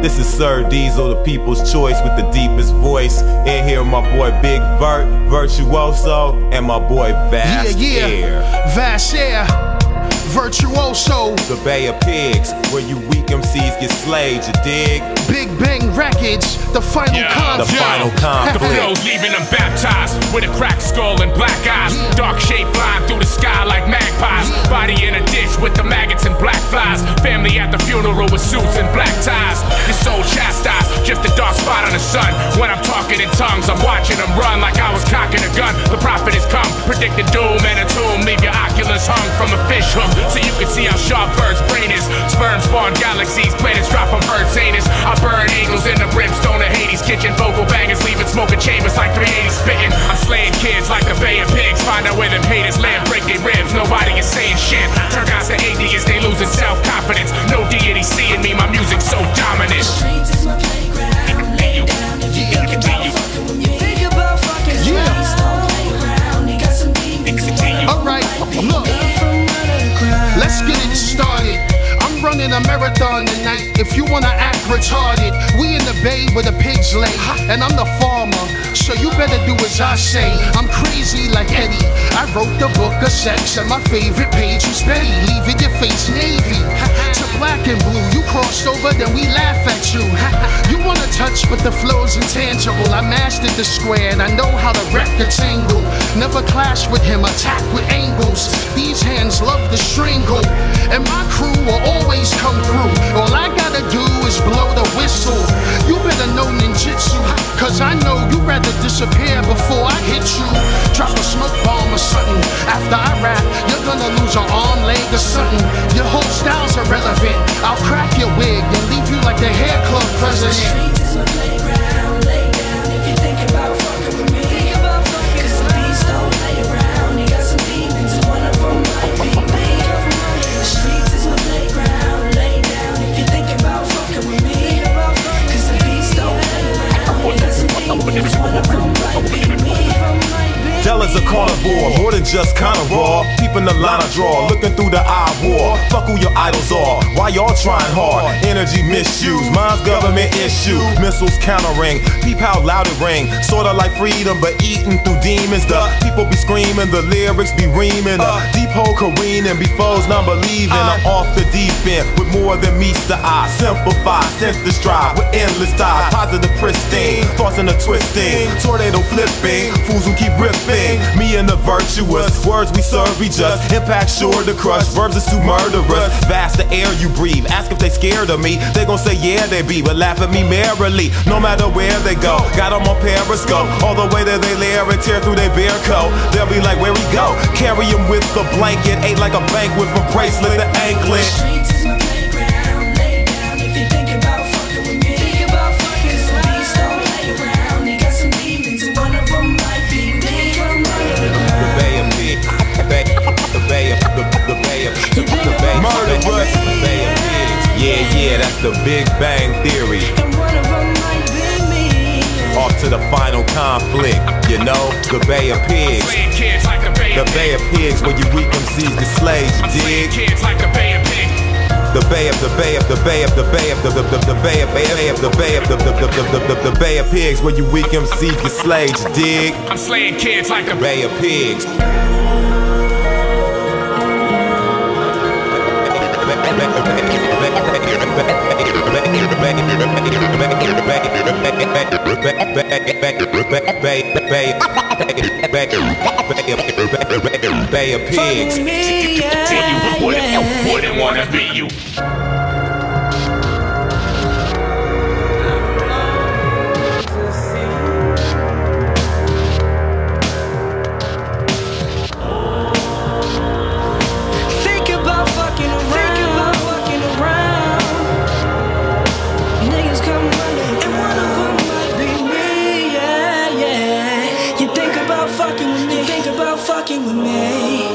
This is Sir Diesel, the people's choice with the deepest voice. In here, my boy Big Vert, Virtuoso, and my boy Vast yeah, yeah. Air. Vast Aire, Virtuoso, The Bay of Pigs, where you weak MCs get slayed, you dig? Big Bang Records, the final Yeah. The conflict. final The conflict. flow's leaving them baptized with a cracked skull and black eyes. Dark shape flying through the sky like magpies. Body in a ditch with the maggots and black flies. Family at the funeral with suits and black ties. Your soul chastised, just a dark spot on the sun. When I'm talking in tongues, I'm watching them run like I was cocking a gun. The prophet has come, predicted doom and a tomb. Leave your oculus hung from a fish hook so you can see how sharp bird's brain is. Sperm spawn galaxies, planets drop from Earth's anus. I burn angels in the brimstone of Hades. Kitchen vocal bangers, leaving smoking chambers like 380 spitting. I'm slaying kids like the Bay of Pigs. Find out where them haters live, break their ribs. Nobody is saying shit. Turn guys to atheists, they losing I'm a marathon tonight. If you wanna act retarded, we in the bay where the pigs lay, and I'm the farmer. So you better do as I say. I'm crazy like Eddie. I wrote the book of sex, and my favorite page was Betty, but the flow's intangible. I mastered the square, and I know how to rectangle. Never clash with him, attack with angles. These hands love to strangle, and my crew will always come through. All I gotta do is blow the whistle. You better know ninjutsu, cause I know you rather disappear before I hit you. Drop a smoke bomb or something. After I rap, you're gonna lose an arm, leg, or something. Your whole style's irrelevant. I'll crack your wig and leave you like the hair club president. More than just kinda raw. Peeping the line I draw, looking through the eye of war. Fuck who your idols are. Why y'all trying hard? Energy misuse, mine's government issue. Missiles countering, peep how loud it ring. Sorta like freedom, but eating through demons. The people be screaming, the lyrics be reaming. The deep hole careening, be foes non believing. I'm uh. off the deep end with more than meets the eye. Simplify, sense the strive with endless ties. Positive pristine, thoughts in a twisting. Tornado flipping, fools who keep ripping. And the virtuous words we serve we just impact sure to crush. Verbs is too murderous. Vast the air you breathe. Ask if they scared of me. They gon' say yeah they be, but laugh at me merrily. No matter where they go, got 'em on Periscope. All the way that they layer and tear through their bare coat. They'll be like, where we go? Carry 'em with the blanket. Ate like a banquet from bracelet to anklet. The Big Bang Theory. And one of them might be me. Off to the final conflict, you know, the Bay of Pigs. Like the Bay The of Bay of Pigs, where you weak MCs get you dig? like the Bay of Pigs. The Bay of the Bay of the Bay of the Bay of the the the, Bay of Bay of the Bay of the the the the the the Bay of Pigs, where you weak MCs get you dig? I'm slaying kids like the Bay of Pigs. Bay of Pigs. wouldn't wanna be you. fucking with me.